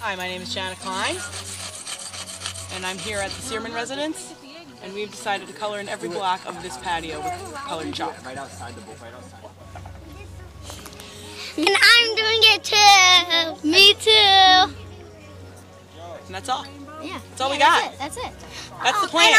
Hi, my name is Janet Cline, and I'm here at the Searman residence, and we've decided to color in every block of this patio with colored chalk. Right outside the book. right outside. And I'm doing it too. Me too. And that's all. Yeah. That's all we got. That's it. That's it. That's the plan.